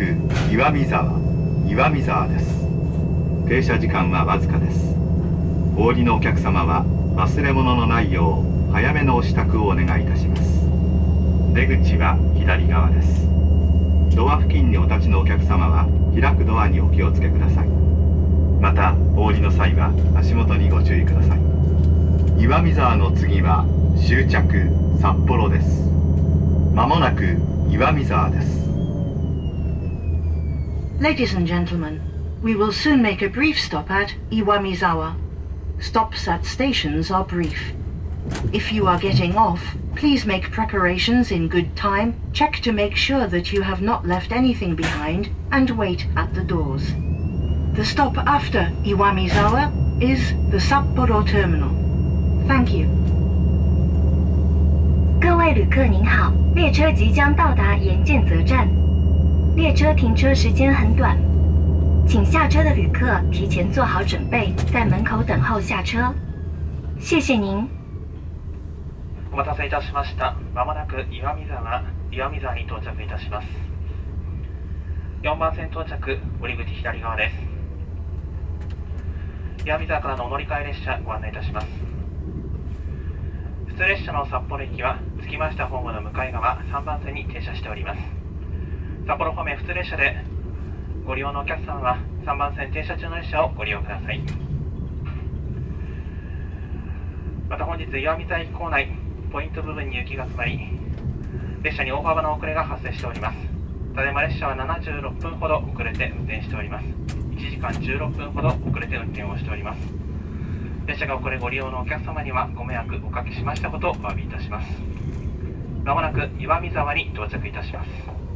く岩見沢。岩見沢です。停車時間はわずかです。お降りのお客様は忘れ物のないよう早めのお支度をお願いいたします。出口は左側です。ドア付近にお立ちのお客様は開くドアにお気をつけください。またお降りの際は足元にご注意ください。岩見沢の次は終着札幌です。まもなく岩見沢です。Ladies and gentlemen, we will soon make a brief stop at Iwamizawa. Stops at stations are brief. If you are getting off, please make preparations in good time, check to make sure that you have not left anything behind, and wait at the doors. The stop after Iwamizawa is the Sapporo Terminal. Thank you. 各位旅客您好，列车即将到达岩见泽站， 列车停车时间很短，请下车的旅客提前做好准备，在门口等候下车。谢谢您。お待たせいたしました。まもなく岩見沢、岩見沢に到着いたします。4番線到着、降り口左側です。岩見沢からのお乗り換え列車ご案内いたします。普通列車の札幌駅は着きましたホームの向かい側3番線に停車しております。札幌方面普通列車で。ご利用のお客様は3番線停車中の列車をご利用ください。また本日岩見沢駅構内ポイント部分に雪が詰まり列車に大幅な遅れが発生しております。ただいま列車は76分ほど遅れて運転しております。1時間16分ほど遅れて運転をしております。列車が遅れご利用のお客様にはご迷惑おかけしましたことをお詫びいたします。まもなく岩見沢に到着いたします。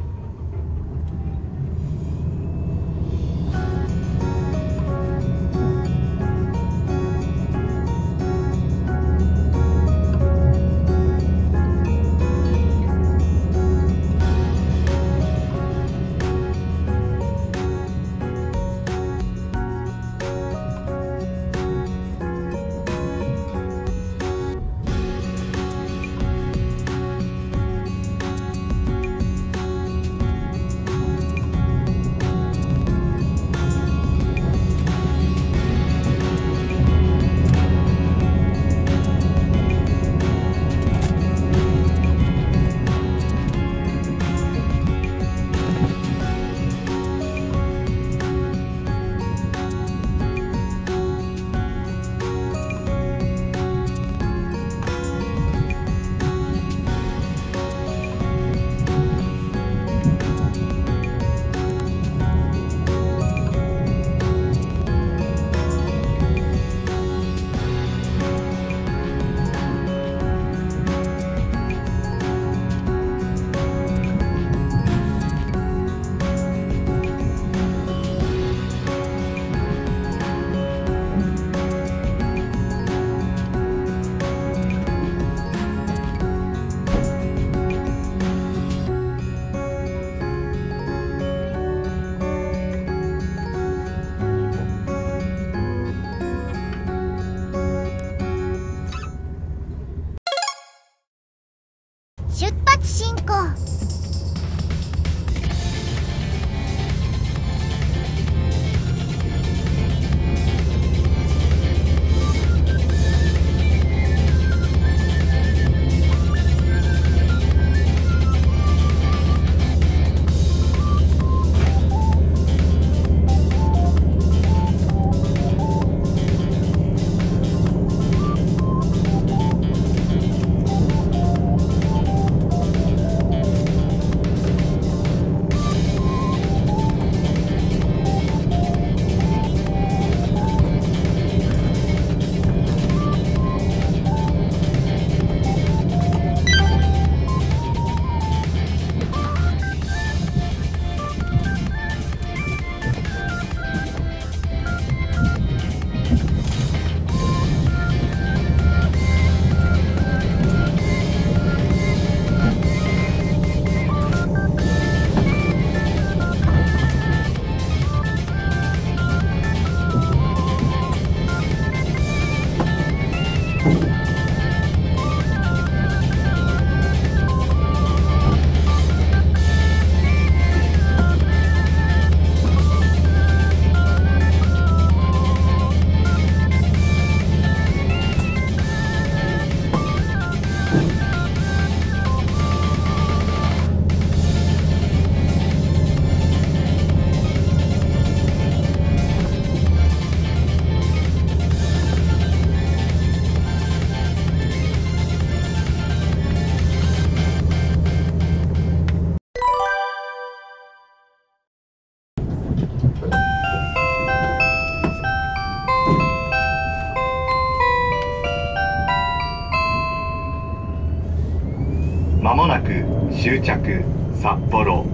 もなく終着札幌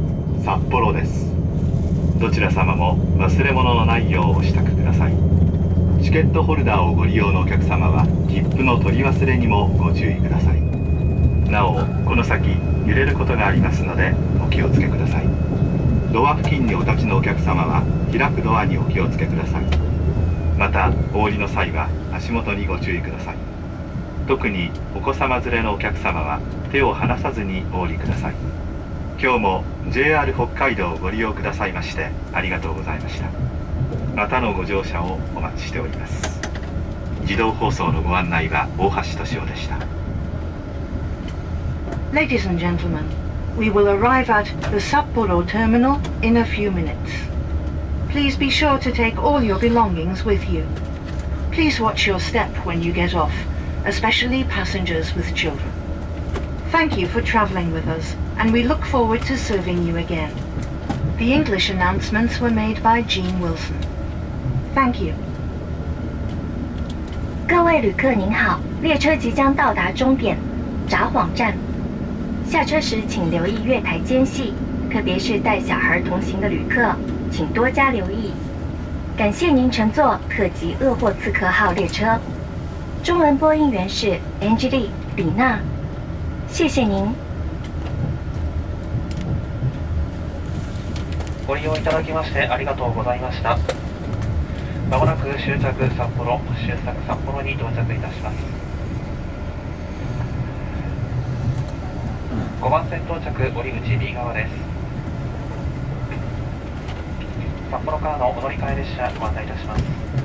札幌です。どちら様も忘れ物のないようお支度ください。チケットホルダーをご利用のお客様は切符の取り忘れにもご注意ください。なおこの先揺れることがありますのでお気をつけください。ドア付近にお立ちのお客様は開くドアにお気をつけください。またお降りの際は足元にご注意ください。特にお子様連れのお客様は手を離さずにお降りください今日も JR 北海道をご利用くださいましてありがとうございましたまたのご乗車をお待ちしております自動放送のご案内は大橋敏夫でした Ladies and gentlemen, we will arrive at the Sapporo terminal in a few minutes. Please be sure to take all your belongings with you. Please watch your step when you get off, especially passengers with children. Thank you for traveling with us, and we look forward to serving you again. The English announcements were made by Jean Wilson. Thank you. 各位旅客您好，列车即将到达终点札幌站。下车时请留意月台间隙，特别是带小孩同行的旅客，请多加留意。感谢您乘坐特急鄂霍次克号列车，中文播音员是 Angeli 李娜，谢谢您。ご利用いただきましてありがとうございました。まもなく終着札幌終着札幌に到着いたします。5番線到着降り口 B 側です。札幌からのお乗り換え列車ご案内いたします。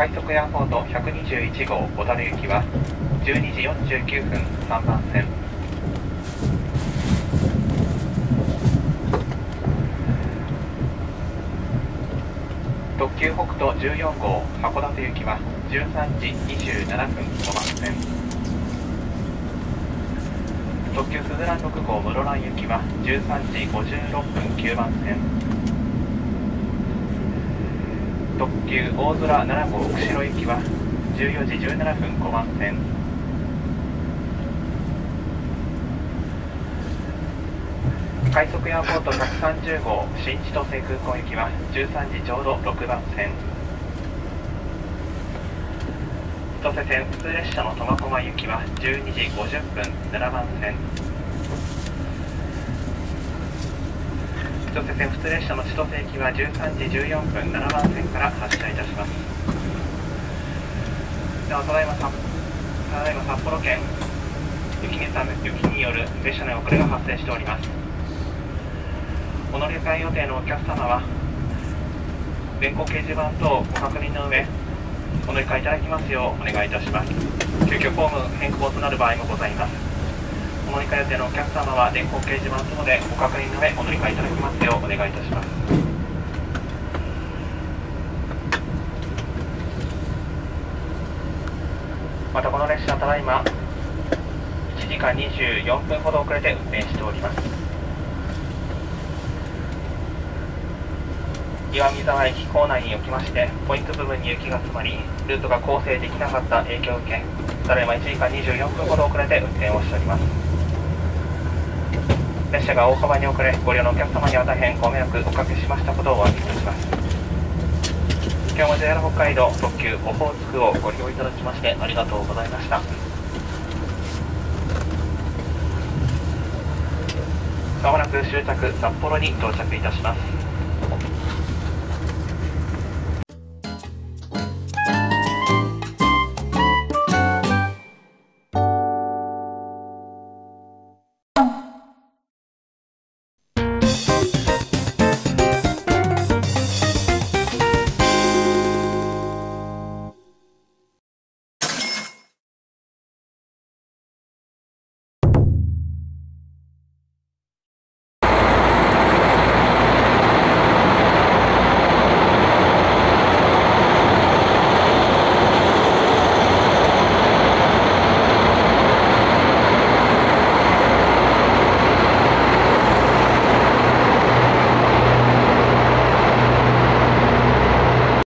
快速エアポート121号小樽行きは12時49分3番線。特急北斗14号函館行きは13時27分5番線。特急すずらん6号室蘭行きは13時56分9番線。特急大空7号釧路行きは14時17分5番線。快速エアポート130号新千歳空港行きは13時ちょうど6番線。千歳線普通列車の苫小牧行きは12時50分7番線。千歳線普通列車の千歳行きは13時14分7番線から発車いたします。ではただいまさただいま札幌県雪にさ雪による列車の遅れが発生しております。お乗り換え予定のお客様は電光掲示板等ご確認の上お乗り換えいただきますようお願いいたします。急遽ホーム変更となる場合もございます。お乗り換え予定のお客様は電光掲示板等でご確認の上お乗り換えいただきますようお願いいたします。またこの列車ただいま1時間24分ほど遅れて運転しております。岩見沢駅構内におきましてポイント部分に雪が詰まりルートが構成できなかった影響を受けただいま1時間24分ほど遅れて運転をしております。列車が大幅に遅れご利用のお客様には大変ご迷惑おかけしましたことをお詫びいたします。今日も JR 北海道特急オホーツクをご利用いただきましてありがとうございました。まもなく終着札幌に到着いたします。